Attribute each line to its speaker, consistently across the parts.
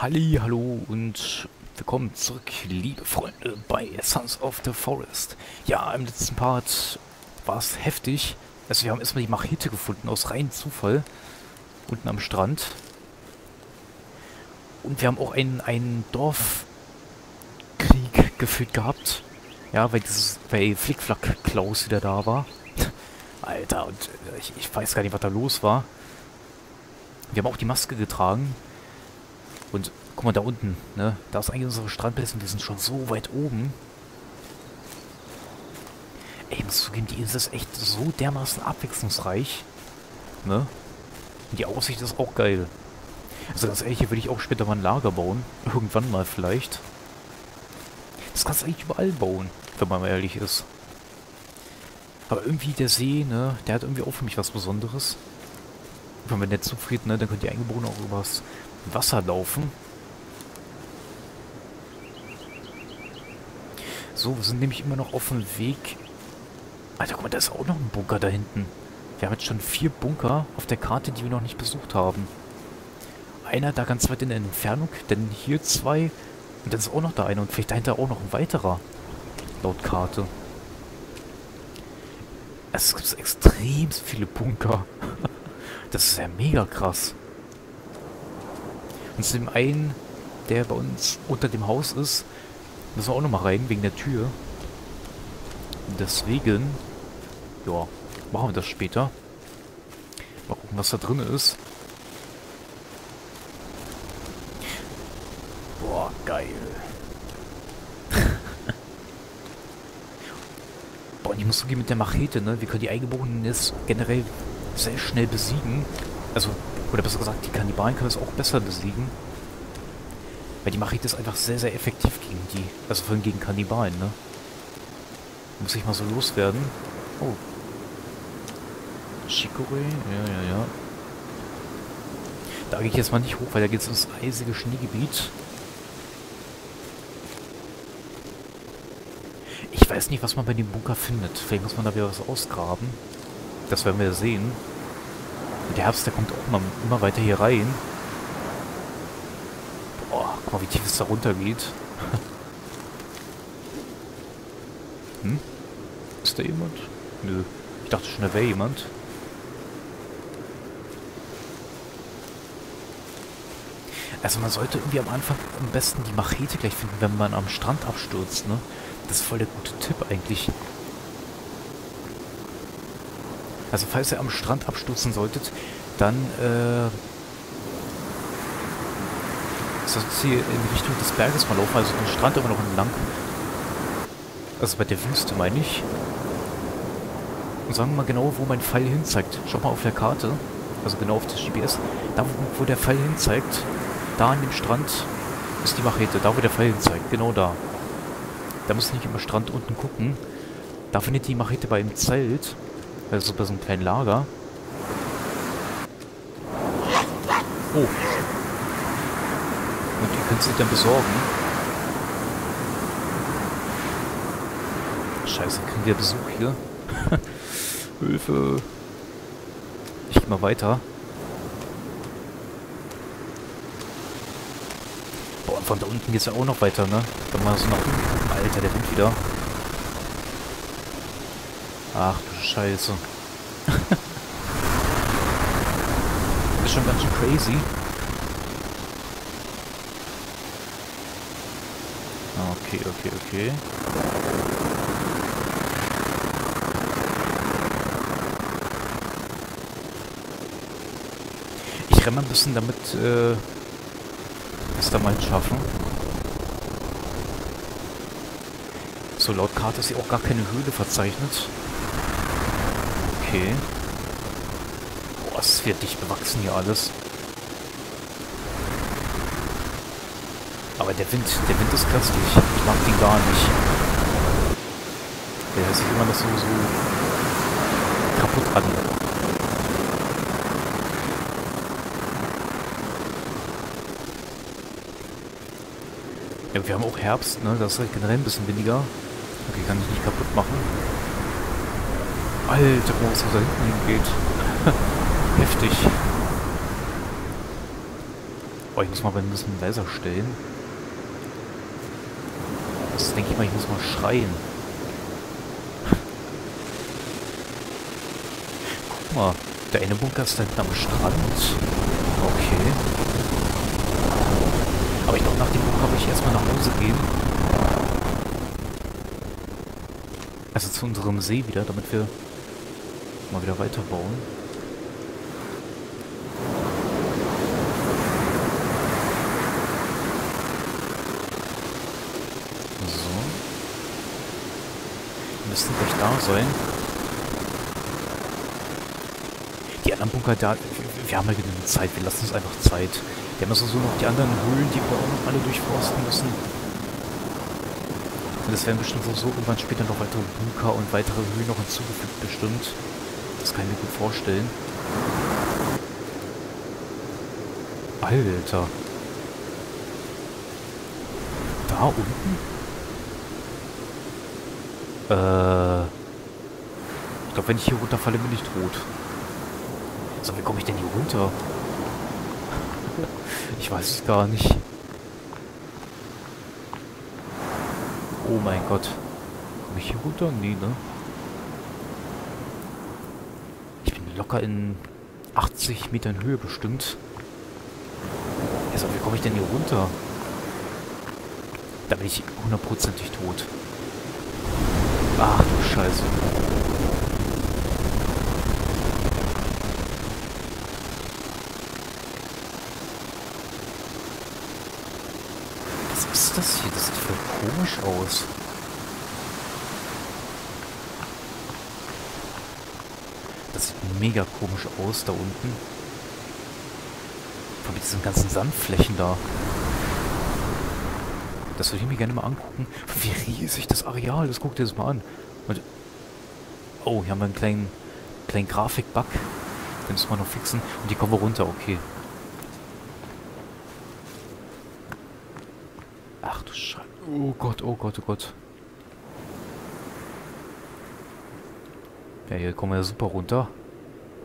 Speaker 1: Halli, hallo und willkommen zurück, liebe Freunde, bei Sons of the Forest. Ja, im letzten Part war es heftig. Also wir haben erstmal die Machete gefunden, aus reinem Zufall, unten am Strand. Und wir haben auch einen, einen Dorfkrieg geführt gehabt. Ja, weil dieses, weil Flickflack Klaus wieder da war. Alter, und äh, ich, ich weiß gar nicht, was da los war. Wir haben auch die Maske getragen. Und guck mal da unten, ne? Da ist eigentlich unsere Strandplätze wir sind schon so weit oben. Ey, muss zugeben, die Insel ist echt so dermaßen abwechslungsreich. Ne? Und die Aussicht ist auch geil. Also ganz ehrlich, hier will ich auch später mal ein Lager bauen. Irgendwann mal vielleicht. Das kannst du eigentlich überall bauen, wenn man mal ehrlich ist. Aber irgendwie der See, ne, der hat irgendwie auch für mich was Besonderes. Wenn man nicht zufrieden, ne, dann könnt ihr Eingeborene auch übers Wasser laufen. So, wir sind nämlich immer noch auf dem Weg. Alter, guck mal, da ist auch noch ein Bunker da hinten. Wir haben jetzt schon vier Bunker auf der Karte, die wir noch nicht besucht haben. Einer da ganz weit in der Entfernung, denn hier zwei und dann ist auch noch da einer und vielleicht dahinter auch noch ein weiterer. Laut Karte. Es gibt extrem viele Bunker. Das ist ja mega krass. Und zu dem einen, der bei uns unter dem Haus ist, müssen wir auch nochmal rein, wegen der Tür. Deswegen, ja, machen wir das später. Mal gucken, was da drin ist. Boah, geil. Boah, und ich muss zugeben, mit der Machete, ne? Wir können die Eingeborenen jetzt generell sehr schnell besiegen. Also, oder besser gesagt, die Kannibalen können es auch besser besiegen. Weil die Machete ist einfach sehr, sehr effektiv gegen die. Also vor allem gegen Kannibalen, ne? Muss ich mal so loswerden. Oh. Chicorée? Ja, ja, ja. Da gehe ich jetzt mal nicht hoch, weil da geht es ins eisige Schneegebiet. Ich weiß nicht, was man bei dem Bunker findet. Vielleicht muss man da wieder was ausgraben. Das werden wir sehen. Der Herbst, der kommt auch immer, immer weiter hier rein. Boah, guck mal, wie tief es da runter geht. hm? Ist da jemand? Nö. Ich dachte schon, da wäre jemand. Also man sollte irgendwie am Anfang am besten die Machete gleich finden, wenn man am Strand abstürzt, ne? Das ist voll der gute Tipp eigentlich. Also falls ihr am Strand abstürzen solltet, dann äh, solltet ihr in Richtung des Berges mal laufen, also den Strand immer noch entlang. Also bei der Wüste meine ich. Und sagen wir mal genau, wo mein Pfeil hin zeigt. Schaut mal auf der Karte, also genau auf das GPS. Da, wo, wo der Pfeil hin zeigt, da an dem Strand ist die Machete. Da, wo der Pfeil hin zeigt, genau da. Da ihr nicht immer Strand unten gucken. Da findet die Machete bei einem Zelt. Also bei so einem kleinen Lager. Oh. Und ihr könnt sie dann besorgen. Scheiße, kriegen wir Besuch hier? Hilfe. Ich geh mal weiter. Boah, und von da unten geht's ja auch noch weiter, ne? Wenn man so nach unten. Alter, der Wind wieder. Ach du Scheiße. ist schon ganz schön crazy. Okay, okay, okay. Ich renne ein bisschen damit, äh, es da mal schaffen. So, laut Karte ist hier auch gar keine Höhle verzeichnet. Okay. Boah, es wird dicht bewachsen hier alles. Aber der Wind, der Wind ist köstlich. Ich mag den gar nicht. Der sich immer noch so, so kaputt an. Ja, wir haben auch Herbst, ne? Das ist generell ein bisschen weniger. Kann ich nicht kaputt machen. Alter, wo es da hinten hingeht. Heftig. Oh, ich muss mal ein bisschen leiser stellen. Das denke ich mal, ich muss mal schreien. Guck mal, der eine Bunker ist da hinten am Strand. Okay. Aber ich glaube, nach dem Bunker will ich erstmal nach Hause gehen. Also zu unserem See wieder, damit wir mal wieder weiterbauen. müssten gleich da sein. Die anderen Bunker da, wir haben ja genügend Zeit, wir lassen uns einfach Zeit. Wir haben also so noch die anderen Höhlen, die wir auch noch alle durchforsten müssen. Und es werden bestimmt so, irgendwann später noch weitere Bunker und weitere Höhlen noch hinzugefügt, bestimmt. Das kann ich mir gut vorstellen. Alter. Da unten? Äh. Ich glaube, wenn ich hier runterfalle, bin ich tot. So, wie komme ich denn hier runter? ich weiß es gar nicht. Oh mein Gott. Komme ich hier runter? Nee, ne? Ich bin locker in 80 Metern Höhe bestimmt. Also, wie komme ich denn hier runter? Da bin ich hundertprozentig tot. Ach du Scheiße. Was ist das hier? Das sieht voll komisch aus. Das sieht mega komisch aus da unten. Von diesen ganzen Sandflächen da. Das würde ich mir gerne mal angucken. Wie riesig das Areal ist. Guck dir das mal an. Und oh, hier haben wir einen kleinen, kleinen Grafik-Bug. Den müssen wir noch fixen. Und die kommen wir runter, okay. Ach du Scheiße. Oh Gott, oh Gott, oh Gott. Ja, hier kommen wir super runter.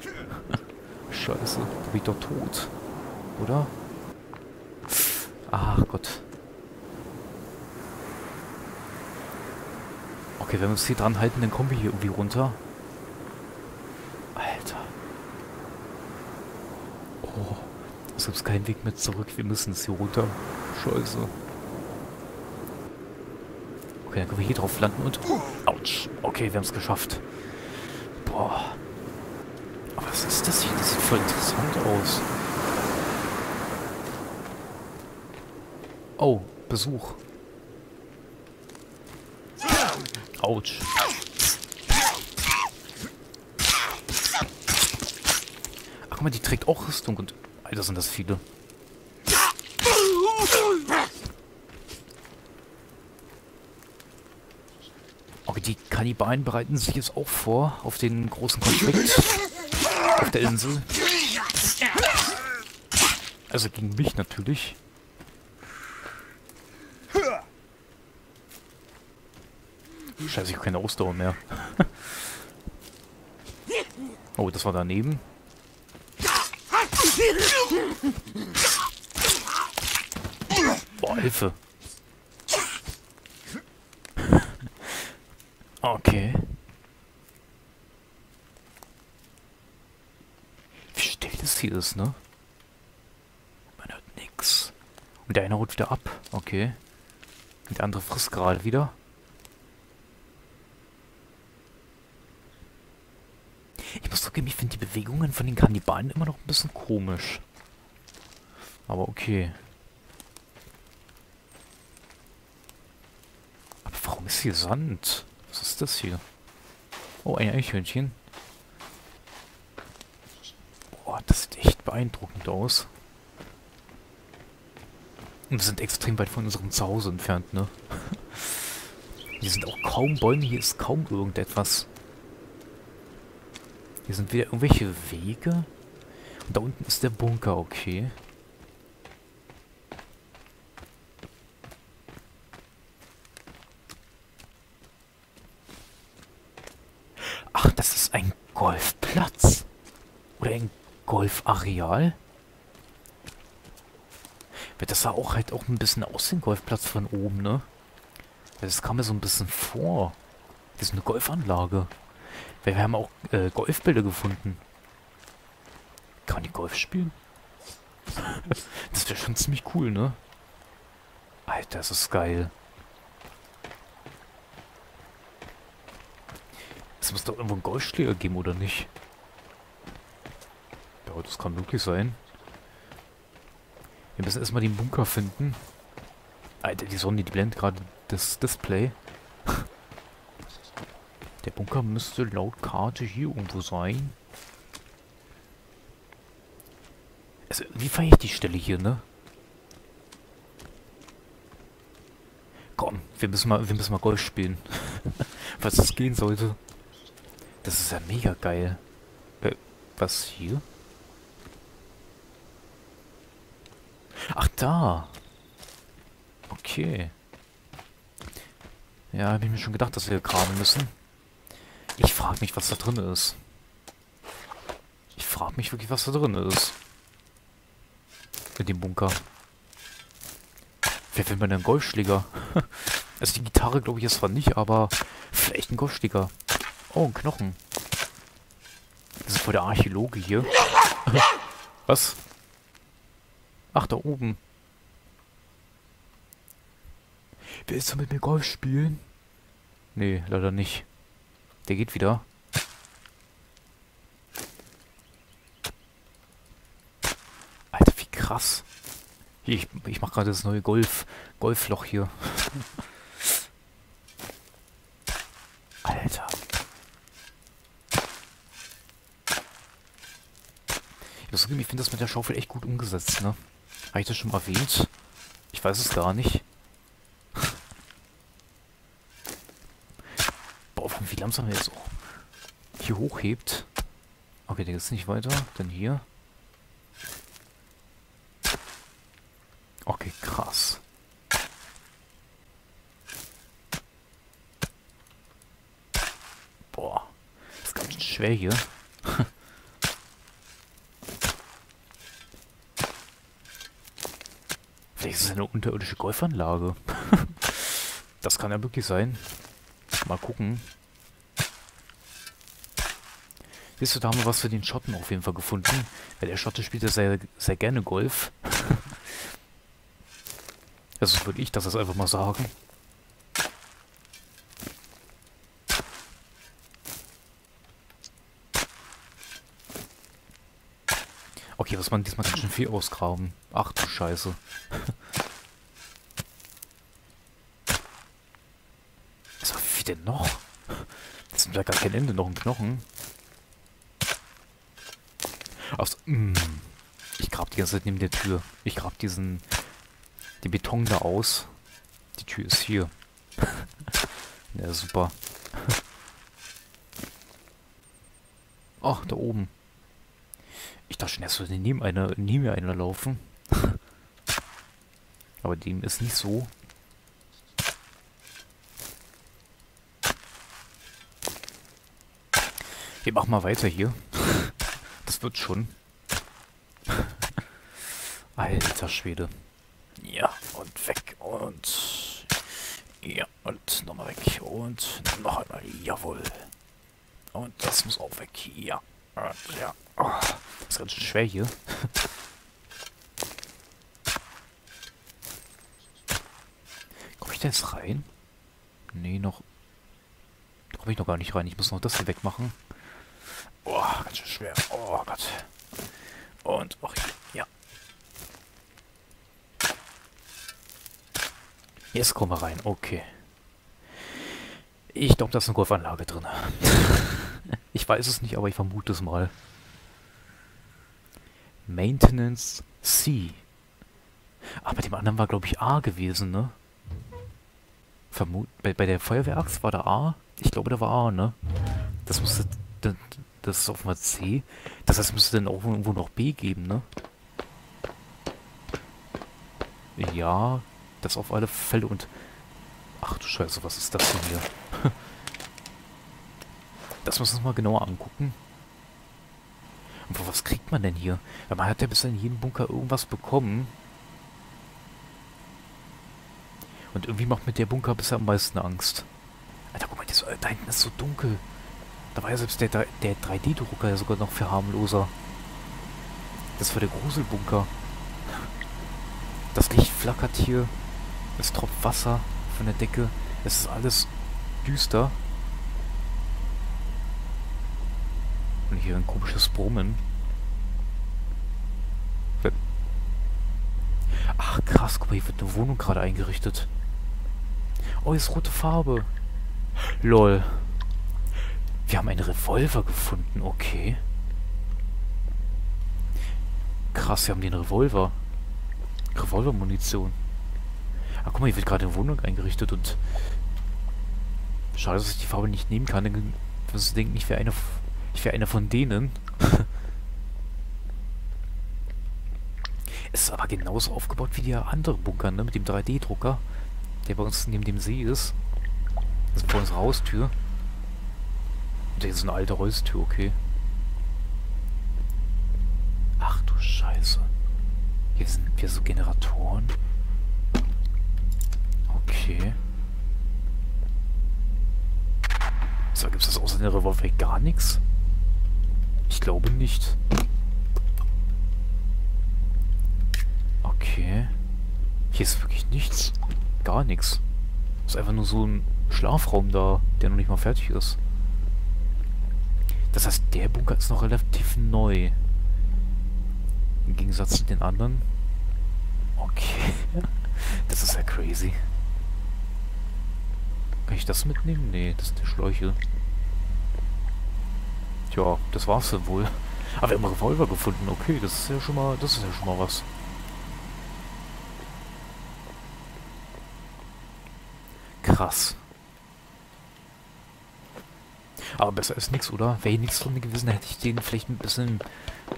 Speaker 1: Scheiße, bin ich doch tot. Oder? Ach Gott. Okay, wenn wir uns hier dran halten, dann kommen wir hier irgendwie runter. Alter. Oh. Es gibt keinen Weg mehr zurück. Wir müssen es hier runter. Scheiße. Okay, dann können wir hier drauf landen und... Autsch. Okay, wir haben es geschafft. Boah. Aber was ist das hier? Das sieht voll interessant aus. Oh, Besuch. Autsch. Ach, guck mal, die trägt auch Rüstung und... Alter, sind das viele. Die Kannibalen bereiten sich jetzt auch vor auf den großen Konflikt auf der Insel. Also gegen mich natürlich. Scheiße, ich habe keine Ausdauer mehr. oh, das war daneben. Boah, Hilfe. Okay. Wie still das hier ist, ne? Man hört nix. Und der eine rutscht wieder ab. Okay. Und der andere frisst gerade wieder. Ich muss zugeben, ich finde die Bewegungen von den Kannibalen immer noch ein bisschen komisch. Aber okay. Aber warum ist hier Sand? Was ist das hier? Oh, ein Eichhörnchen. Boah, das sieht echt beeindruckend aus. Und wir sind extrem weit von unserem Zuhause entfernt, ne? Hier sind auch kaum Bäume, hier ist kaum irgendetwas. Hier sind wieder irgendwelche Wege. Und da unten ist der Bunker, okay. Ach, das ist ein Golfplatz. Oder ein Golfareal. Das sah auch halt auch ein bisschen aus, den Golfplatz von oben, ne? Das kam mir so ein bisschen vor. Das ist eine Golfanlage. Wir haben auch äh, Golfbälle gefunden. Kann man die Golf spielen? das wäre schon ziemlich cool, ne? Alter, das ist geil. Es doch irgendwo einen Golfschläger geben, oder nicht? Ja, das kann möglich sein. Wir müssen erstmal den Bunker finden. Alter, die Sonne, die blendet gerade das Display. Der Bunker müsste laut Karte hier irgendwo sein. Also, wie feiere ich die Stelle hier, ne? Komm, wir müssen mal, wir müssen mal Golf spielen. Was das gehen sollte. Das ist ja mega geil. Äh, was hier? Ach, da. Okay. Ja, habe ich mir schon gedacht, dass wir graben müssen. Ich frage mich, was da drin ist. Ich frage mich wirklich, was da drin ist. In dem Bunker. Wer will mir einen Golfschläger? also die Gitarre glaube ich jetzt zwar nicht, aber vielleicht ein Golfschläger. Oh, ein Knochen. Das ist voll der Archäologe hier. Was? Ach, da oben. Willst du mit mir Golf spielen? Nee, leider nicht. Der geht wieder. Alter, wie krass. Ich, ich mach gerade das neue Golf, Golfloch hier. Alter. Ich finde das mit der Schaufel echt gut umgesetzt, ne? Habe ich das schon mal erwähnt? Ich weiß es gar nicht. Boah, wie langsam er jetzt auch hier hochhebt. Okay, der ist nicht weiter. Dann hier. Okay, krass. Boah, das ist ganz schön schwer hier. Vielleicht ist es eine unterirdische Golfanlage. das kann ja wirklich sein. Mal gucken. Siehst du, da haben wir was für den Schotten auf jeden Fall gefunden. Weil der Schotte spielt ja sehr, sehr gerne Golf. also würde ich das jetzt einfach mal sagen. Okay, was man diesmal ganz schön viel ausgraben. Ach du Scheiße. Viel denn noch? Das sind ja gar kein Ende, noch ein Knochen. Aus, mm. Ich grab die ganze Zeit neben der Tür. Ich grab diesen den Beton da aus. Die Tür ist hier. ja, super. Ach, da oben. Ich dachte schon erst, würde neben, einer, neben mir einer laufen. Aber dem ist nicht so. Wir machen mal weiter hier. Das wird schon. Alter Schwede. Ja, und weg. Und... Ja, und nochmal weg. Und noch einmal. Jawohl. Und das muss auch weg. Ja. Ja. Oh, das ist ganz schön schwer hier. Komme ich da jetzt rein? Nee, noch... Da komme ich noch gar nicht rein. Ich muss noch das hier wegmachen. Schwer. Oh Gott. Und auch hier. Ja. Jetzt kommen wir rein. Okay. Ich glaube, da ist eine Golfanlage drin. Ich weiß es nicht, aber ich vermute es mal. Maintenance C. Ach, bei dem anderen war, glaube ich, A gewesen, ne? Vermut bei, bei der Feuerwehraxt war da A? Ich glaube, da war A, ne? Das musste... Das, ist offenbar C. Das heißt, müsste dann auch irgendwo noch B geben, ne? Ja, das auf alle Fälle und... Ach du Scheiße, was ist das denn hier? Das müssen wir uns mal genauer angucken. Und was kriegt man denn hier? Weil man hat ja bisher in jedem Bunker irgendwas bekommen. Und irgendwie macht mir der Bunker bisher am meisten Angst. Alter, guck mal, das, da hinten ist so dunkel. Da war ja selbst der, der 3D-Drucker ja sogar noch für harmloser. Das war der Gruselbunker. Das Licht flackert hier. Es tropft Wasser von der Decke. Es ist alles düster. Und hier ein komisches Brummen. Ach krass, guck mal, hier wird eine Wohnung gerade eingerichtet. Oh, hier ist rote Farbe. Lol. Wir haben einen Revolver gefunden, okay. Krass, wir haben den Revolver. Revolvermunition. Ah, guck mal, hier wird gerade eine Wohnung eingerichtet und... Schade, dass ich die Farbe nicht nehmen kann, wirst du denken, ich wäre einer, ich wäre einer von denen. es ist aber genauso aufgebaut wie der andere Bunker, ne? Mit dem 3D-Drucker, der bei uns neben dem See ist. Das ist vor unserer Haustür. Das ist eine alte Holztür, okay. Ach du Scheiße. Hier sind wir so Generatoren. Okay. So, gibt es das außer der Revolver gar nichts? Ich glaube nicht. Okay. Hier ist wirklich nichts. Gar nichts. Ist einfach nur so ein Schlafraum da, der noch nicht mal fertig ist. Das heißt, der Bunker ist noch relativ neu. Im Gegensatz zu den anderen. Okay. Das ist ja crazy. Kann ich das mitnehmen? Nee, das sind die Schläuche. Tja, das war's dann wohl. Aber wir haben einen Revolver gefunden. Okay, das ist ja schon mal, das ist ja schon mal was. Krass. Aber besser ist nichts, oder? Wäre hier nichts drin gewesen, hätte ich den vielleicht ein bisschen,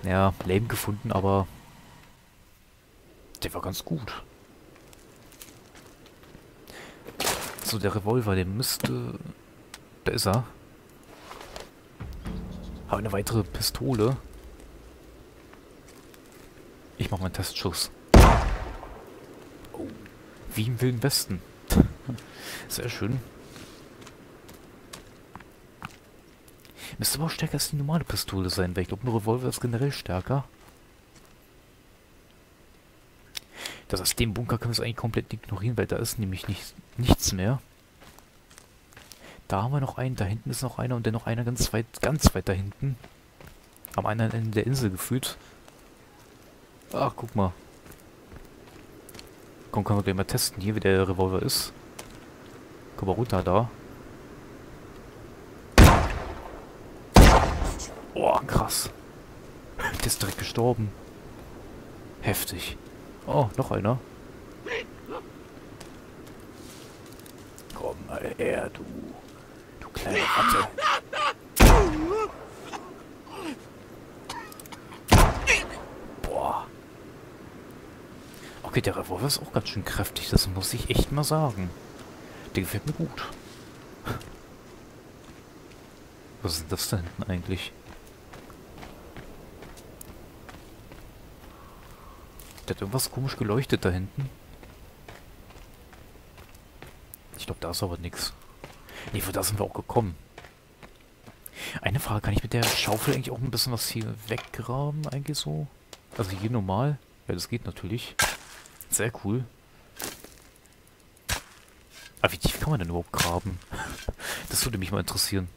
Speaker 1: ja, lame gefunden, aber der war ganz gut. So, der Revolver, der müsste... Da ist er. Habe eine weitere Pistole. Ich mache meinen Testschuss. Oh, wie im Wilden Westen. Sehr schön. Müsste aber auch stärker als die normale Pistole sein, weil ich glaube, ein Revolver ist generell stärker. Das heißt, den Bunker können wir es eigentlich komplett ignorieren, weil da ist nämlich nicht, nichts mehr. Da haben wir noch einen, da hinten ist noch einer und dann noch einer ganz weit, ganz weit da hinten. Am anderen Ende der Insel gefühlt. Ach, guck mal. Komm, können wir gleich mal testen hier, wie der Revolver ist. Komm mal runter da. Oh, krass. Der ist direkt gestorben. Heftig. Oh, noch einer. Komm mal her, du. Du kleine Ratte. Boah. Okay, der Revolver ist auch ganz schön kräftig, das muss ich echt mal sagen. Der gefällt mir gut. Was ist das da hinten eigentlich? Der hat irgendwas komisch geleuchtet da hinten. Ich glaube, da ist aber nichts. Nee, für da sind wir auch gekommen. Eine Frage, kann ich mit der Schaufel eigentlich auch ein bisschen was hier weggraben, eigentlich so? Also hier normal? Ja, das geht natürlich. Sehr cool. Aber wie tief kann man denn überhaupt graben? Das würde mich mal interessieren.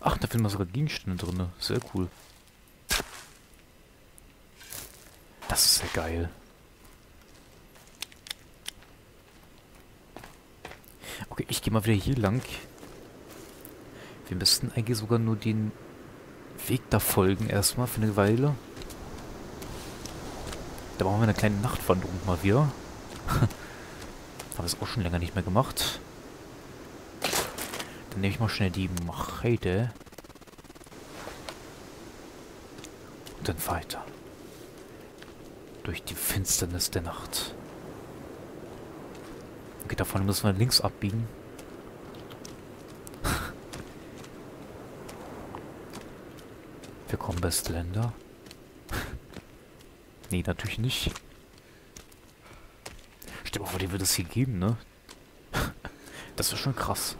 Speaker 1: Ach, da finden wir sogar Gegenstände drin. Sehr cool. Das ist ja geil. Okay, ich gehe mal wieder hier lang. Wir müssten eigentlich sogar nur den Weg da folgen erstmal für eine Weile. Da machen wir eine kleine Nachtwanderung mal wieder. Habe es auch schon länger nicht mehr gemacht. Dann nehme ich mal schnell die Machete. Und dann weiter durch die Finsternis der Nacht. Okay, davon müssen wir links abbiegen. wir kommen Länder. nee, natürlich nicht. Dir mal vor, die wird es hier geben, ne? Das ist schon krass.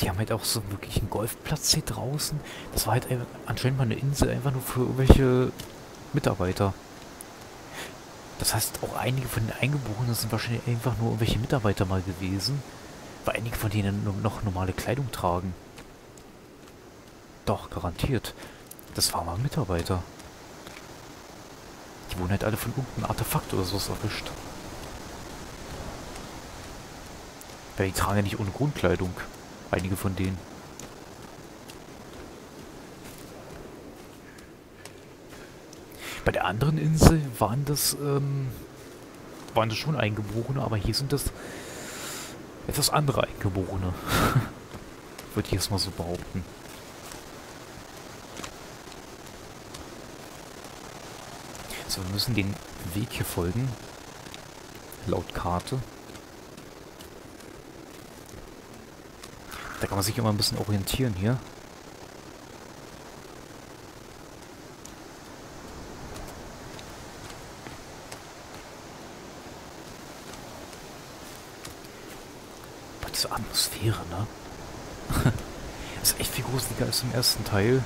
Speaker 1: Die haben halt auch so wirklich einen Golfplatz hier draußen. Das war halt anscheinend mal eine Insel, einfach nur für irgendwelche Mitarbeiter. Das heißt, auch einige von den Eingeborenen sind wahrscheinlich einfach nur irgendwelche Mitarbeiter mal gewesen. Weil einige von denen noch normale Kleidung tragen. Doch, garantiert. Das waren mal Mitarbeiter. Die wurden halt alle von irgendeinem Artefakt oder sowas erwischt. Weil die tragen ja nicht ohne Grundkleidung. Einige von denen. Bei der anderen Insel waren das, ähm, waren das schon Eingeborene, aber hier sind das etwas andere Eingeborene. Würde ich jetzt mal so behaupten. So, wir müssen den Weg hier folgen. Laut Karte. Da kann man sich immer ein bisschen orientieren hier. Aber diese Atmosphäre, ne? ist echt viel gruseliger als im ersten Teil.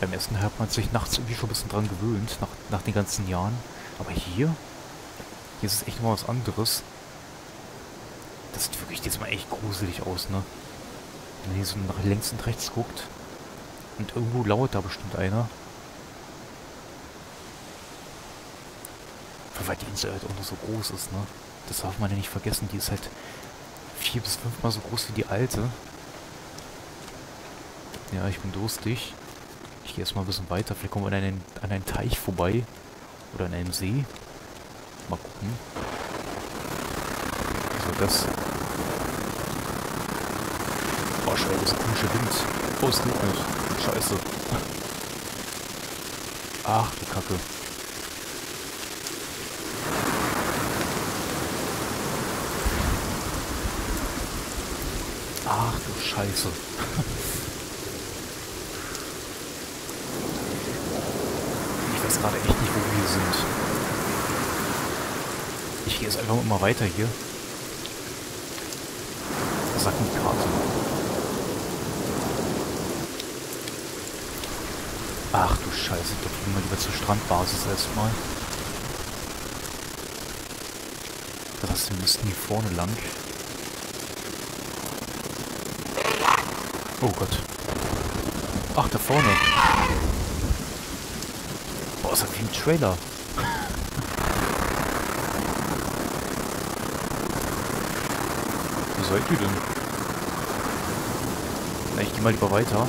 Speaker 1: Beim ersten Teil hat man sich nachts irgendwie schon ein bisschen dran gewöhnt, nach, nach den ganzen Jahren. Aber hier, hier ist es echt mal was anderes. Das sieht wirklich diesmal echt gruselig aus, ne? Wenn man hier so nach links und rechts guckt. Und irgendwo lauert da bestimmt einer. Weil die Insel halt auch noch so groß ist, ne? Das darf man ja nicht vergessen. Die ist halt vier bis fünfmal so groß wie die alte. Ja, ich bin durstig. Ich gehe erstmal ein bisschen weiter. Vielleicht kommen wir an einen, an einen Teich vorbei. Oder an einem See. Mal gucken. Das Oh, schwer, das komische Wind. Oh, es regnet. Scheiße. Ach, du Kacke. Ach, du Scheiße. Ich weiß gerade echt nicht, wo wir sind. Ich gehe jetzt einfach mal weiter hier. Was sagt die Karte? Ach du Scheiße, da gehen wir lieber zur Strandbasis erstmal. Das heißt, wir müssten hier vorne lang. Oh Gott. Ach, da vorne. Boah, ist das wie ein Trailer. Seid ihr denn? Na, ich geh mal lieber weiter.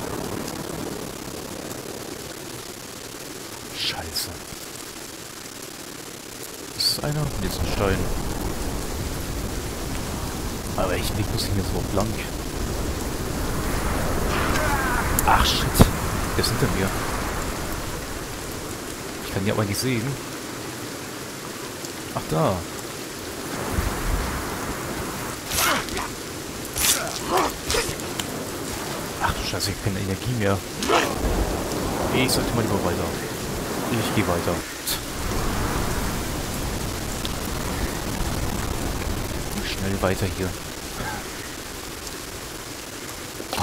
Speaker 1: Scheiße. Ist das einer? Ne, ist ein Stein. Aber ich Weg muss ich mir so blank. Ach, shit. Der ist hinter mir. Ich kann die aber nicht sehen. Ach, da. Ach du Scheiße, ich habe keine Energie mehr. Ich sollte mal lieber weiter. Ich gehe weiter. Schnell weiter hier. Oh.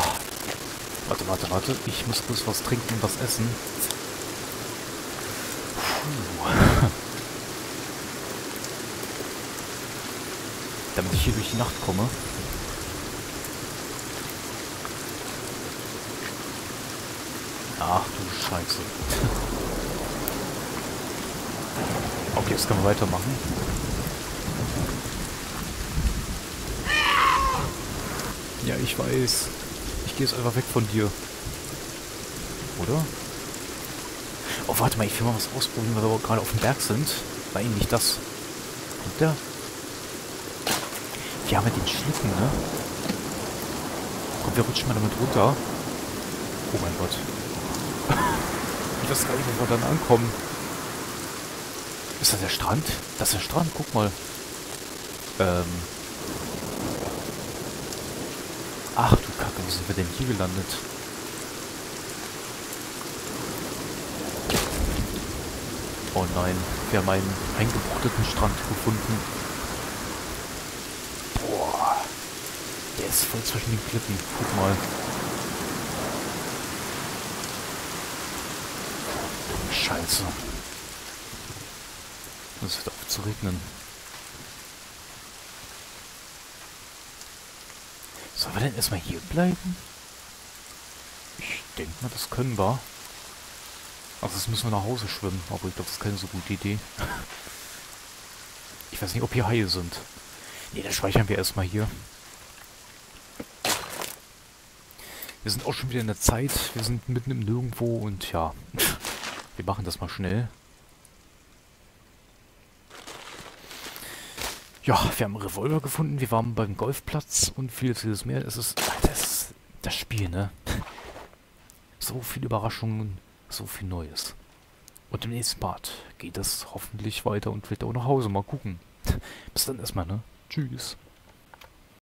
Speaker 1: Warte, warte, warte. Ich muss bloß was trinken und was essen. Puh. Damit ich hier durch die Nacht komme. Ach du Scheiße. Okay, jetzt können wir weitermachen. Ja, ich weiß. Ich gehe jetzt einfach weg von dir. Oder? Oh, warte mal, ich will mal was ausprobieren, weil wir gerade auf dem Berg sind. Nein, nicht das. Kommt der? Wir haben ja den Schlitten, ne? Komm, wir rutschen mal damit runter. Oh mein Gott. Ich weiß gar nicht, wo wir dann ankommen. Ist das der Strand? Das ist der Strand, guck mal. Ähm. Ach du Kacke, wie sind wir denn hier gelandet? Oh nein, wir haben einen eingebuchteten Strand gefunden. Boah, der ist voll zwischen den Klippen. Guck mal. Scheiße. Es wird auf zu regnen. Sollen wir denn erstmal hier bleiben? Ich denke mal, das können wir. Also das müssen wir nach Hause schwimmen, aber ich glaube, das ist keine so gute Idee. Ich weiß nicht, ob hier Haie sind. Ne, dann speichern wir erstmal hier. Wir sind auch schon wieder in der Zeit. Wir sind mitten im Nirgendwo und ja, wir machen das mal schnell. Ja, wir haben einen Revolver gefunden, wir waren beim Golfplatz und vieles, vieles mehr. Es ist, das ist das Spiel, ne? So viele Überraschungen so viel Neues. Und im nächsten Part geht es hoffentlich weiter und wird auch nach Hause. Mal gucken. Bis dann erstmal, ne? Tschüss.